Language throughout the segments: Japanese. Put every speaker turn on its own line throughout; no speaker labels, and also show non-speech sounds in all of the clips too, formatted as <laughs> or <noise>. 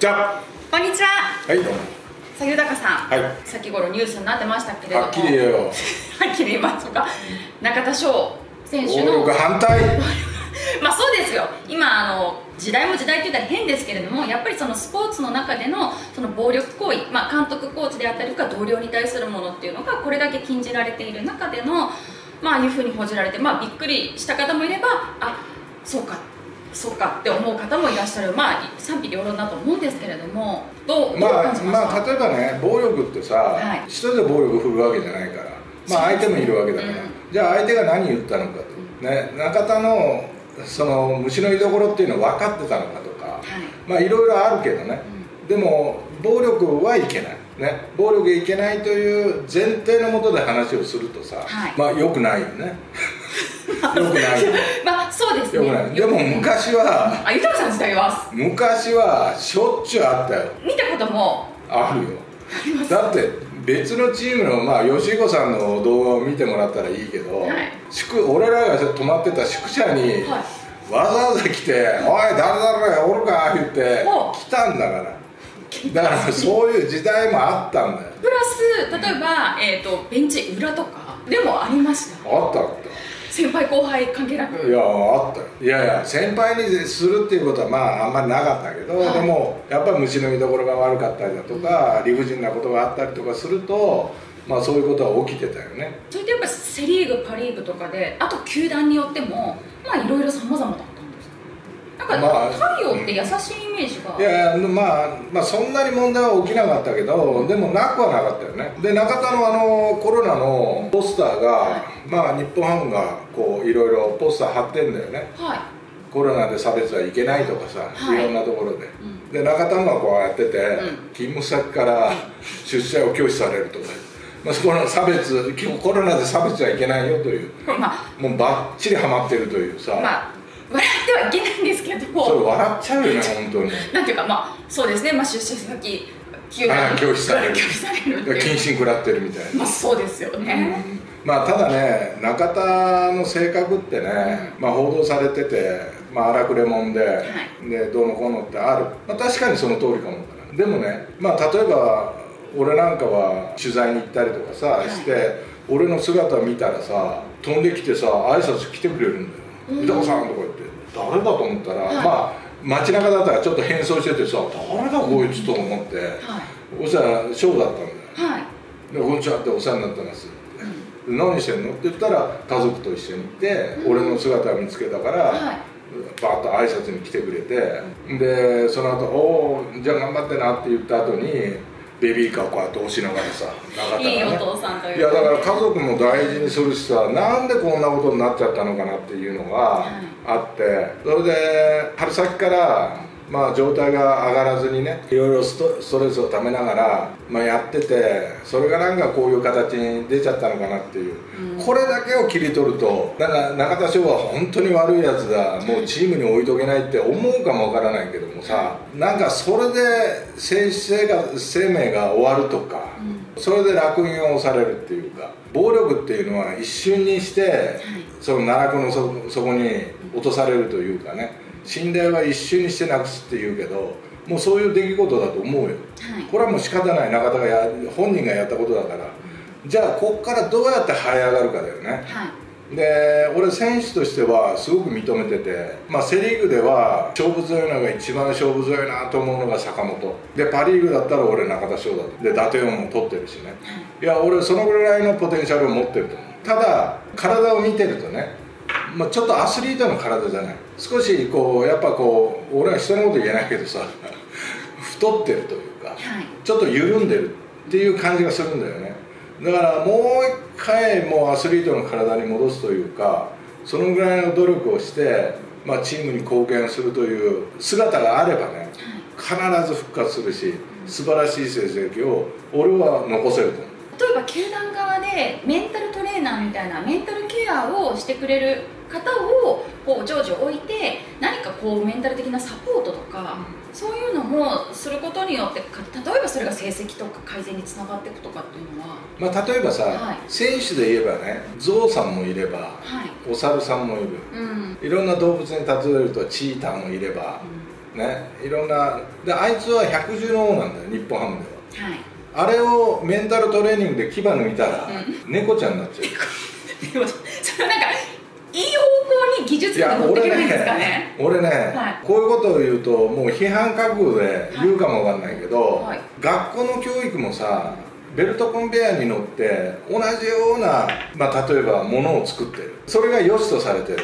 じゃあ。
こんにちは。
はいどうも。
さあ豊さん、
はい。
先頃ニュースになってましたけれども。
はっきり言えよ。<laughs>
はっきり言いましょうか。中田翔選手の。
暴力反対。<laughs>
まあそうですよ。今あの時代も時代って言ったら変ですけれどもやっぱりそのスポーツの中でのその暴力行為、まあ、監督コーチであったりとか同僚に対するものっていうのがこれだけ禁じられている中でのまあいうふうに報じられて、まあ、びっくりした方もいればあそうかそうかって思う方もいらっしゃる。まあ賛否両論だと思うんですけれどもどうどう
まあ
感じま
あ例えばね暴力ってさ、
はい。
一人で暴力振るわけじゃないからまあ相手もいるわけだから、
うん。
じゃあ相手が何言ったのかと、ね、中田のその虫の居所っていうのは分かってたのかとか、
はい。
まあいろいろあるけどね、でも暴力はいけない、ね、暴力いけないという前提のもとで話をするとさ、
はい。
まあよくないよね。<laughs> よくないよ
まあそうですね。
よくない。でも昔は
あ豊さん時代は？
昔はしょっちゅうあったよ。
見たことも？
あるよ。だって別のチームのまあ吉彦さんの動画を見てもらったらいいけど、
はい。
宿俺らが泊まってた宿舎に、
はい。
わざわざ来て「おい誰々おるか?」言って来たんだからだからそういう時代もあったんだよ。
プラス例えば、えー、とベンチ裏とかでもありました。
あったあっ
先輩後輩関係なく。
たいやあったよ。いやいや先輩にするっていうことはまああんまりなかったけど、
はい。
でもやっぱり虫の居所が悪かったりだとか、理不尽なことがあったりとかするとまあそういうことは起きてたよね。
それってやっぱセ・リーグパ・リーグとかであと球団によってもまあいろいろさまざまだ
まあ
太陽って優しいイメージが、
いやいやまあ、まあそんなに問題は起きなかったけどでもなくはなかったよね。で中田のあのコロナのポスターが、
は
まあ日本ハムがこういろいろポスター貼ってんだよね。
はい。
コロナで差別はいけないとかさ、
はい。
い、ろんなところで、
ん。
で中田のはこうやってて、
ん。
勤務先から出社を拒否されるとか、まあ、そこの差別コロナで差別はいけないよという。<laughs>
ま
もうバッチリハマってるというさ、
あまあ笑ってはいけないんですけど。
それ笑っちゃうよね本当に。
なんていうかまあそうですね、まあ、出社先
拒否される。謹慎食らってるみたいな。
まあそうですよね、
まあただね中田の性格ってね、まあ、報道されてて、まあ、荒くれもんで,、でどうのこうのってある、まあ、確かにその通りかもでもね、まあ、例えば俺なんかは取材に行ったりとかさ、
い。
して俺の姿見たらさ飛んできてさ挨拶来てくれるんだよ「
うん
豊子さん」とか言って誰だと思ったら、
はい。
まあ街中だったらちょっと変装しててさ誰だこいつと思って、
はい。
そしたらショーだったんだよ。
はい。
で「こんにちは」って「お世話になってます」って「何してんの?」って言ったら家族と一緒にいて、俺の姿を見つけたから、
はい。
バーッと挨拶に来てくれて、でその後おおじゃあ頑張ってな」って言った後にベビーカーをこうやって押しながらさ中田がね。
いいお父さんという
いやだから家族も大事にするしさなんでこんなことになっちゃったのかなっていうのがあって、それで春先からまあ状態が上がらずにねいろいろストストレスをためながら、まあ、やっててそれがなんかこういう形に出ちゃったのかなっていう、これだけを切り取るとなんか中田翔は本当に悪いやつだもうチームに置いとけないって思うかもわからないけどもさなんかそれで選手生命が終わるとか、それで楽印を押されるっていうか暴力っていうのは一瞬にして、その奈落のそ底に落とされるというかね信頼は一瞬にしてなくすっていうけどもうそういう出来事だと思うよ、
はい。
これはもう仕方ない。中田がや本人がやったことだから、じゃあここからどうやって這い上がるかだよね。
はい。
で俺選手としてはすごく認めてて、まあ、セ・リーグでは勝負強いのが一番勝負強いなと思うのが坂本。でパ・リーグだったら俺中田翔だと。で打点王も取ってるしね。いや俺そのぐらいのポテンシャルを持ってると思う。ただ体を見てるとね、まあ、ちょっとアスリートの体じゃない。少しこうやっぱこう俺は人のこと言えないけどさ <laughs> 太ってるというか
はい。
ちょっと緩んでるっていう感じがするんだよね。だからもう一回もうアスリートの体に戻すというかそのぐらいの努力をして、まあ、チームに貢献するという姿があればね必ず復活するし素晴らしい成績を俺は残せると思う。
例えば球団側でメンタルトレーナーみたいなメンタルケアをしてくれる方をこう常時置いて何かこうメンタル的なサポートとか、そういうのもすることによってか例えばそれが成績とか改善につながっていくとかっていうのは
まあ、例えばさ、
はい。
選手で言えばねゾウさんもいれば
はい。
お猿さんもいる。
うん。
いろんな動物に例えるとチーターもいれば、ね。いろんなであいつは百獣の王なんだよ日本ハムでは。
はい。
あれをメンタルトレーニングで牙抜いたら、猫ちゃんになっちゃう。<laughs>
でもそれはなんかいい方向に技術が持っていけないんですかね。
俺ね、
はい。
こういうことを言うともう批判覚悟で言うかもわかんないけど、
はい。
学校の教育もさベルトコンベヤーに乗って同じような、まあ、例えばものを作ってる。それが良しとされてる。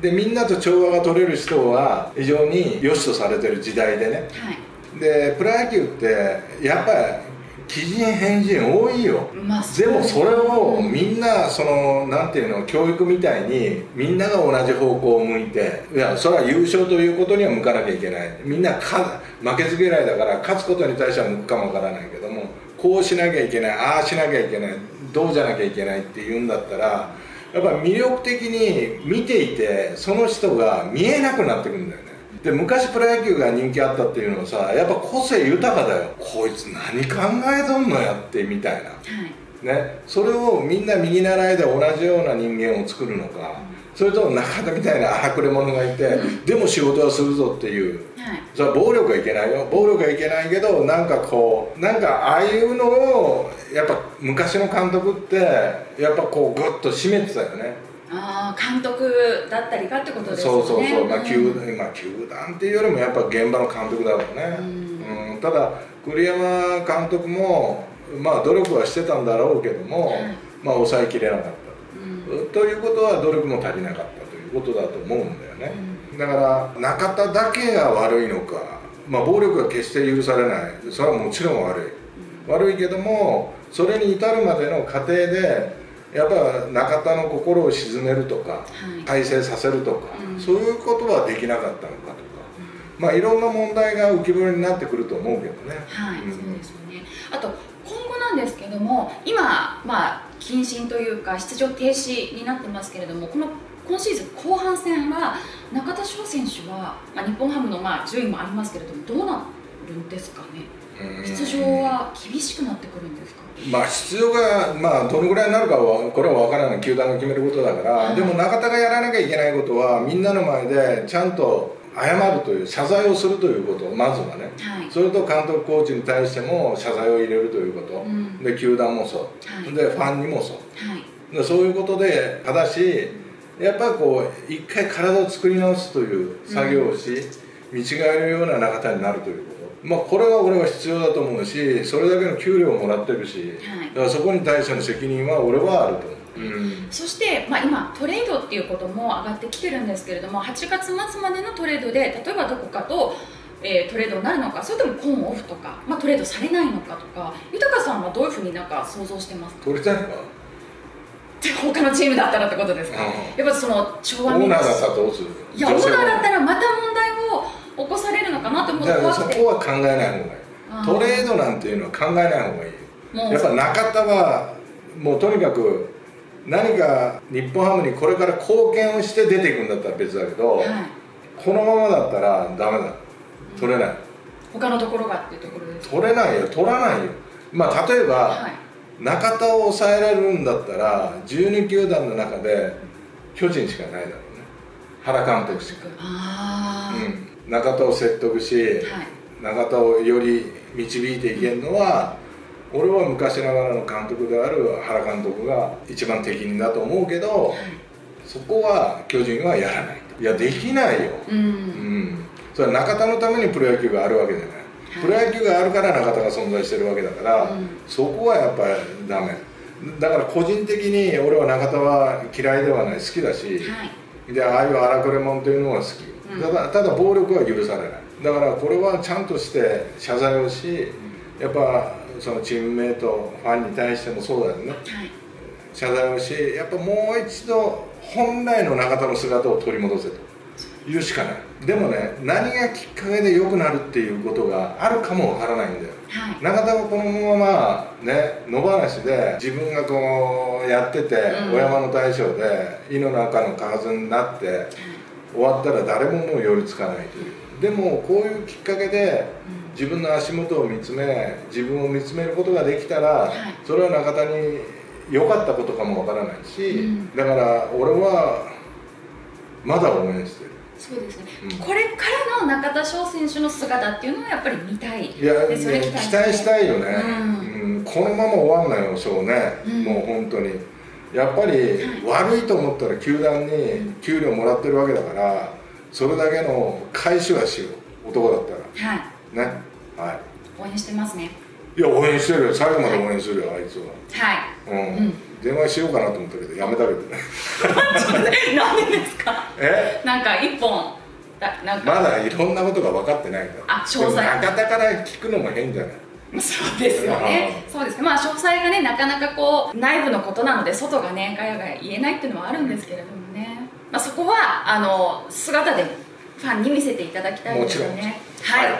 でみんなと調和が取れる人は非常に良しとされてる時代でね。
はい。
でプロ野球ってやっぱり奇人変人多いよ。
まあ
でもそれをみんなそのなんていうの教育みたいにみんなが同じ方向を向いていやそれは優勝ということには向かなきゃいけない。みんなか負けず嫌いだから勝つことに対しては向くかもわからないけどもこうしなきゃいけないああしなきゃいけないどうじゃなきゃいけないっていうんだったらやっぱ魅力的に見ていてその人が見えなくなってくるんだよねで昔プロ野球が人気あったっていうのはさやっぱ個性豊かだよ。こいつ何考えとんのやってみたいな。
はい。
ね、それをみんな右習いで同じような人間を作るのか、それと中田みたいな荒くれ者がいて、でも仕事はするぞっていう。
はい。
それは暴力はいけないよ。暴力はいけないけどなんかこうなんかああいうのをやっぱ昔の監督ってやっぱこうグッと締めてたよね
ああ監督だったりかってことですよね。
そうそうそう、まあ、
ん。
球まあ、球団っていうよりもやっぱ現場の監督だろうね、
うん。
うん。ただ栗山監督もまあ努力はしてたんだろうけども、
はい。
まあ抑えきれなかった
うん。
ということは努力も足りなかったということだと思うんだよね、だから中田だけが悪いのか、まあ、暴力は決して許されない。それはもちろん悪い、悪いけどもそれに至るまでの過程でやっぱ中田の心を鎮めるとか、
い。
改正させるとか、
うん。
そういうことはできなかったのかとか、まあいろんな問題が浮き彫りになってくると思うけどね。
はい、
うん。
そうですよね。あと今後なんですけども今まあ謹慎というか出場停止になってますけれどもこの今シーズン後半戦は中田翔選手は、まあ、日本ハムのまあ順位もありますけれどもどうなるんですかね。
うん。
出場は厳しくなってくるんですか？
まあ出場が、まあ、どのぐらいになるかはこれは分からない球団が決めることだから、
はい
でも中田がやらなきゃいけないことはみんなの前でちゃんと謝るという謝罪をするということまずはね。
はい。
それと監督コーチに対しても謝罪を入れるということ、
うん。
で球団もそう、
はい。
でファンにもそう。
はい。
でそういうことでただしやっぱりこう一回体を作り直すという作業をし、見違えるような中田になるということまあこれは俺は必要だと思うしそれだけの給料をもらってるし、
はい。
だからそこに対しての責任は俺はあると思う、うん。
そして、まあ、今トレードっていうことも上がってきてるんですけれども8月末までのトレードで例えばどこかと、えートレードになるのかそれともコンオフとか、まあ、トレードされないのかとか豊さんはどういうふうになんか想像してますか？
取りたいか？
他のチームだったらってことですか、
うん。
やっぱその調和
オーナーだったらどうする？
いやオーナーだった
ら
らまた問題を起こされるのかなって
だから
怖くて。
そこは考えない方がいい。トレードなんていうのは考えない方がいい。やっぱ中田はもうとにかく何か日本ハムにこれから貢献をして出ていくんだったら別だけど、
はい、
このままだったらダメだ。取れない。
他のところがっていうところです。
取れないよ。取らないよ。まあ例えば、
はい。
中田を抑えられるんだったら12球団の中で巨人しかないだろうね。原監督しか、
ああ、
うん、中田を説得し、
はい。
中田をより導いていけるのは、俺は昔ながらの監督である原監督が一番適任だと思うけどそこは巨人はやらない。といやできないよ、
う
うん。ん、それは中田のためにプロ野球があるわけじゃない、
はい。
プロ野球があるから中田が存在してるわけだから、
うん。
そこはやっぱりダメ。だから個人的に俺は中田は嫌いではない。好きだし、
はい。
でああいう荒くれ者というのは好き、だただ暴力は許されない。だからこれはちゃんとして謝罪をしやっぱそのチームメイトファンに対してもそうだよね。
はい。
謝罪をしやっぱもう一度本来の中田の姿を取り戻せと。言うしかない。でもね何がきっかけで良くなるっていうことがあるかもわからないんだよ。
はい。
中田がこのままね野放しで自分がこうやってて、
うん。
お山の大将で井の中の蛙になって終わったら誰ももう寄りつかないという。でもこういうきっかけで自分の足元を見つめ自分を見つめることができたら、
い。
それは中田に良かったことかもわからないし、
うん。
だから俺はまだ応援してる。
そうですね、
うん。
これからの中田翔選手の姿っていうのはやっぱり見たい。
いや、
でそれ
ね
期待
したいよね、
うん。
うん。このまま終わんないよそうね、
うん。
もう本当にやっぱり悪いと思ったら球団に給料もらってるわけだからそれだけの返しはしよう男だった
はい。
らね？は
応援してますね。
いいや応援してるよ。最後まで応援するよあいつは。
はい。
うん、
うん。
電話しようかなと思ったけどやめたけどね。<laughs>
なんでですか？
え？
なんか一本だなんか、
まだいろんなことが分かってないから
あ詳細。
中田から聞くのも変じゃない？
そうですよね。そうですね。まあ詳細がねなかなかこう内部のことなので外がねガヤガヤ言えないっていうのはあるんですけれどもね、まあ、そこはあの姿でファンに見せていただきたいですよね。
はい